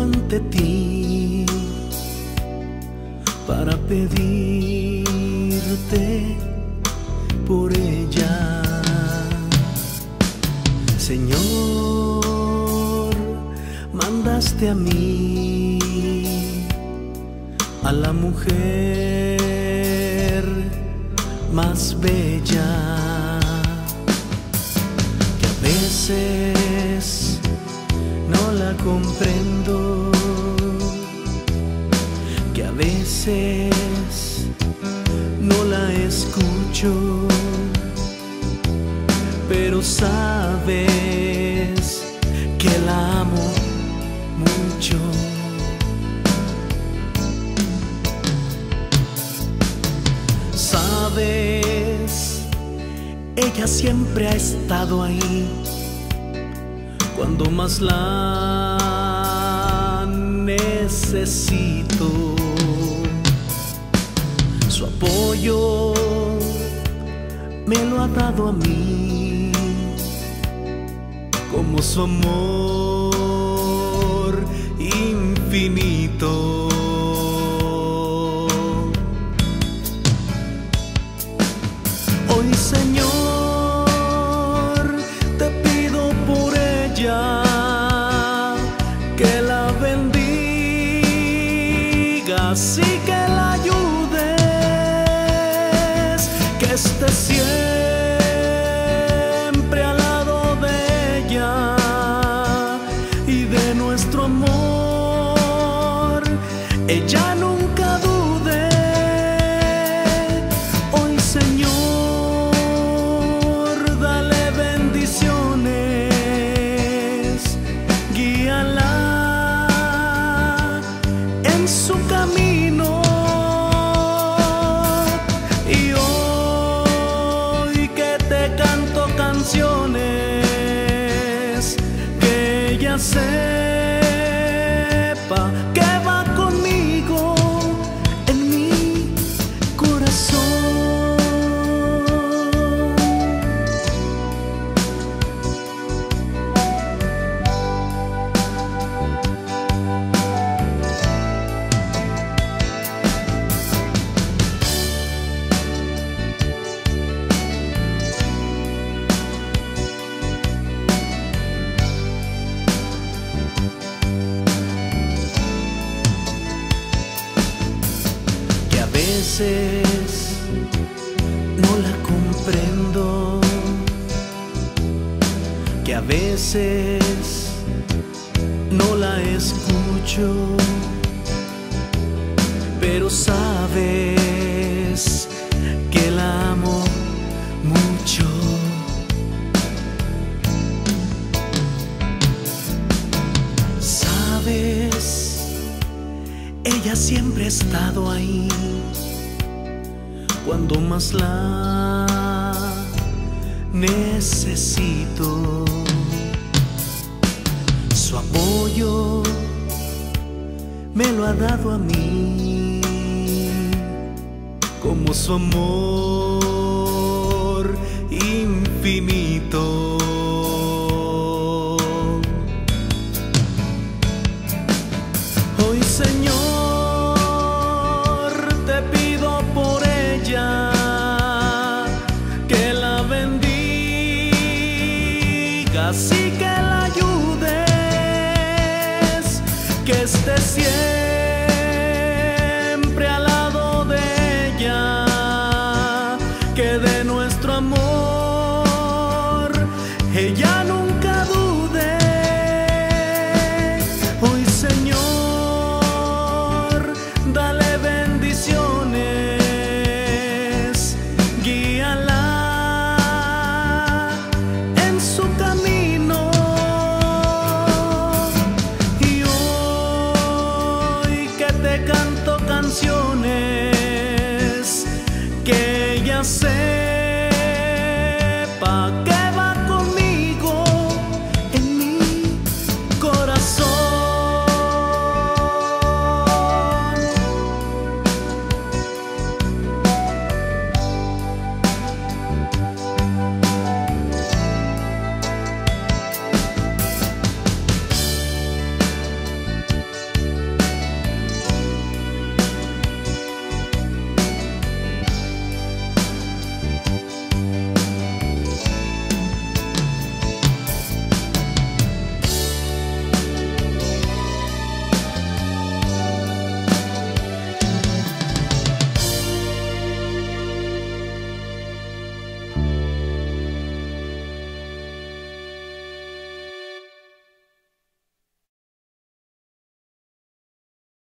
ante ti para pedirte por ella. Señor, mandaste a mí, a la mujer más bella, que a veces la comprendo, que a veces no la escucho, pero sabes que la amo mucho. Sabes, ella siempre ha estado ahí cuando más la necesito. Su apoyo me lo ha dado a mí, como su amor infinito. Y que la ayudes, que esté siempre al lado de ella y de nuestro amor. Que ella sepa veces no la escucho, pero sabes que la amo mucho. Sabes, ella siempre ha estado ahí cuando más la necesito. Dado a mí, como su amor infinito. Hoy Señor, te pido por ella que la bendigas y que la ayudes, que esté siempre